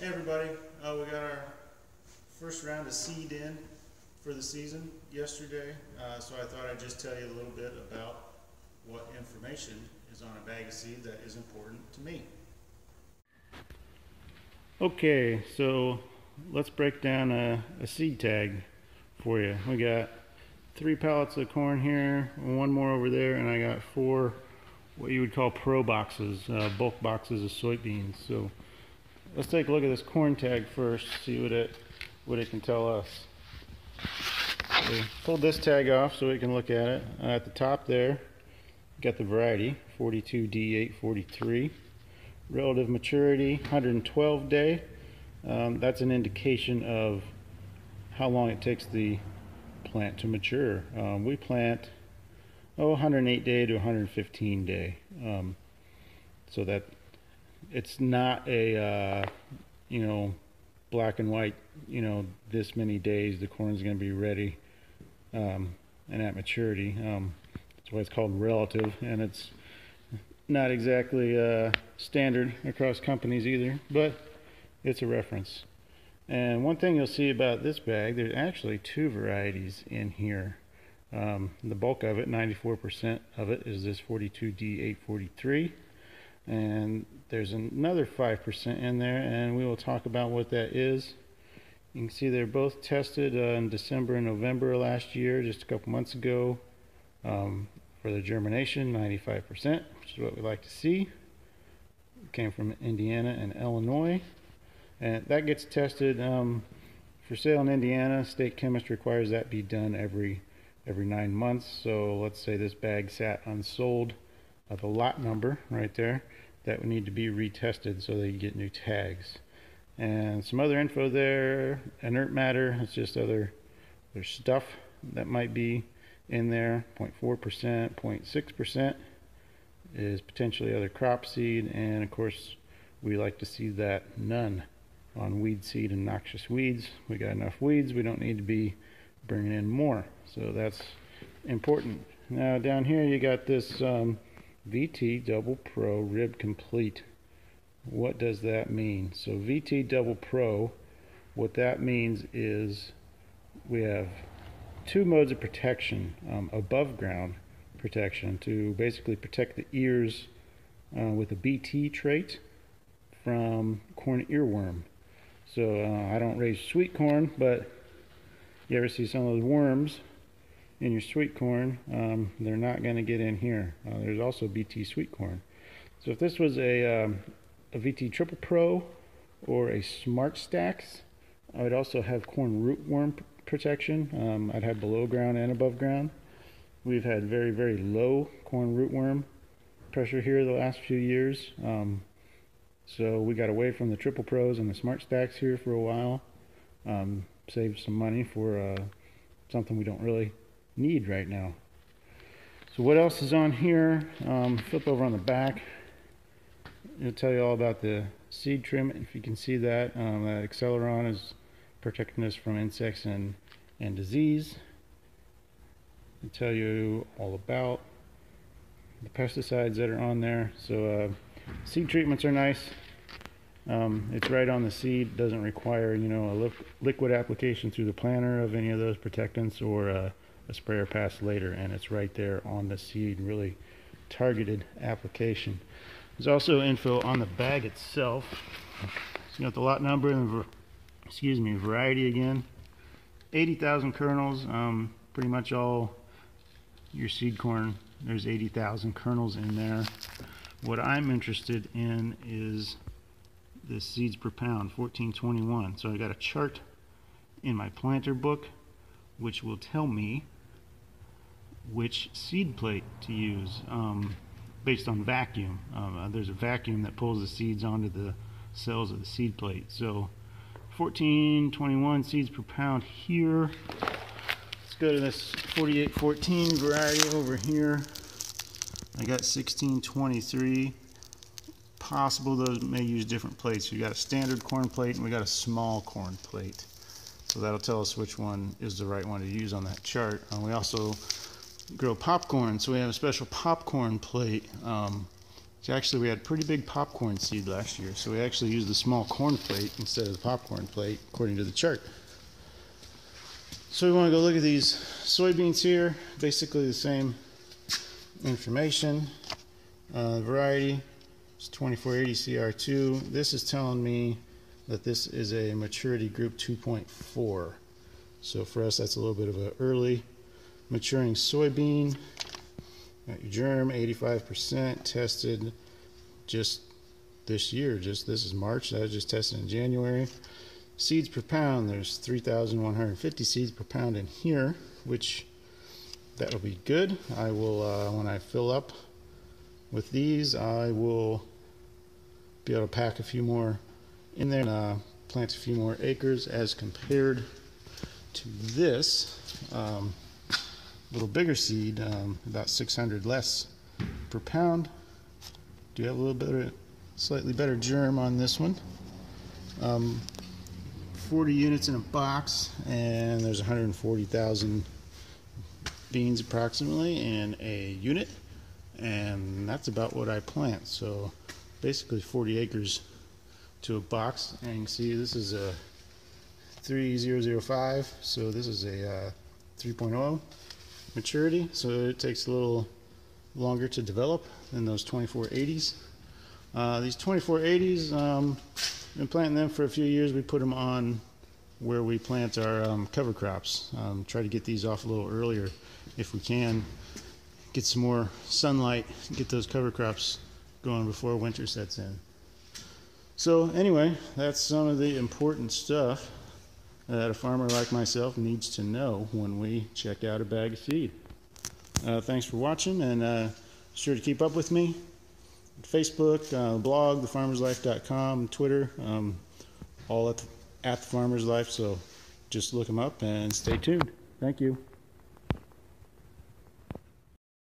Hey everybody, uh, we got our first round of seed in for the season yesterday, uh, so I thought I'd just tell you a little bit about what information is on a bag of seed that is important to me. Okay, so let's break down a, a seed tag for you. We got three pallets of corn here, one more over there, and I got four what you would call pro boxes, uh, bulk boxes of soybeans. So let's take a look at this corn tag first, see what it what it can tell us. So pull this tag off so we can look at it. Uh, at the top there, got the variety 42D843. Relative maturity 112 day. Um, that's an indication of how long it takes the plant to mature. Um, we plant oh 108 day to 115 day. Um, so that it's not a uh, you know black and white you know this many days the corn is going to be ready um, and at maturity. Um, that's why it's called relative and it's not exactly uh, standard across companies either but it's a reference. And one thing you'll see about this bag there's actually two varieties in here. Um, the bulk of it 94% of it is this 42D843 and there's another 5% in there and we will talk about what that is. You can see they're both tested uh, in December and November last year just a couple months ago um, for the germination 95% which is what we like to see. It came from Indiana and Illinois. And that gets tested um, for sale in Indiana. State chemist requires that be done every every nine months. So let's say this bag sat unsold of a lot number right there that would need to be retested so you get new tags. And some other info there, inert matter, it's just other, other stuff that might be in there, 0.4%, 0.6% is potentially other crop seed, and of course we like to see that none on weed seed and noxious weeds. We got enough weeds, we don't need to be bringing in more, so that's important. Now down here you got this um, VT Double Pro Rib Complete. What does that mean? So VT Double Pro, what that means is we have two modes of protection, um, above ground protection to basically protect the ears uh, with a BT trait from corn earworm. So uh, I don't raise sweet corn, but you ever see some of those worms in your sweet corn, um, they're not going to get in here. Uh, there's also BT sweet corn. So if this was a, um, a VT Triple Pro or a SmartStax, I would also have corn rootworm protection. Um, I'd have below ground and above ground. We've had very, very low corn rootworm pressure here the last few years. Um, so we got away from the Triple Pros and the SmartStax here for a while. Um, saved some money for uh, something we don't really need right now. So what else is on here? Um, flip over on the back. It'll tell you all about the seed trim. If you can see that, um, that Acceleron is protecting us from insects and, and disease. It'll tell you all about the pesticides that are on there. So uh, seed treatments are nice. Um, it's right on the seed. Doesn't require you know a li liquid application through the planter of any of those protectants or uh, a sprayer pass later and it's right there on the seed really targeted application. There's also info on the bag itself. So you got the lot number and excuse me variety again. 80,000 kernels um, pretty much all your seed corn there's 80,000 kernels in there. What I'm interested in is the seeds per pound 1421 so I got a chart in my planter book which will tell me which seed plate to use um, based on vacuum. Um, uh, there's a vacuum that pulls the seeds onto the cells of the seed plate. So 1421 seeds per pound here. Let's go to this 4814 variety over here. I got 1623. Possible those may use different plates. We've got a standard corn plate and we got a small corn plate. So that'll tell us which one is the right one to use on that chart. And we also grow popcorn, so we have a special popcorn plate um, actually, we had pretty big popcorn seed last year, so we actually used the small corn plate instead of the popcorn plate, according to the chart. So we want to go look at these soybeans here. Basically the same information. Uh, variety is 2480 CR2. This is telling me that this is a maturity group 2.4. So for us, that's a little bit of an early maturing soybean. Got your germ, 85% tested just this year. Just this is March. That was just tested in January. Seeds per pound. There's 3,150 seeds per pound in here, which that will be good. I will uh, when I fill up with these, I will be able to pack a few more in there and uh, plant a few more acres as compared to this. Um, little bigger seed, um, about 600 less per pound. Do you have a little bit of slightly better germ on this one. Um, 40 units in a box, and there's 140,000 beans approximately in a unit, and that's about what I plant. So basically 40 acres to a box, and you can see this is a 3005, so this is a uh, 3.0 maturity, so it takes a little longer to develop than those 2480s. Uh, these 2480s, um, been planting them for a few years. We put them on where we plant our um, cover crops. Um, try to get these off a little earlier if we can. Get some more sunlight, get those cover crops going before winter sets in. So anyway, that's some of the important stuff that a farmer like myself needs to know when we check out a bag of feed. Uh, thanks for watching and uh, sure to keep up with me. Facebook, uh, blog, thefarmerslife.com, Twitter, um, all at the, at the Farmer's Life. So just look them up and stay tuned. Thank you.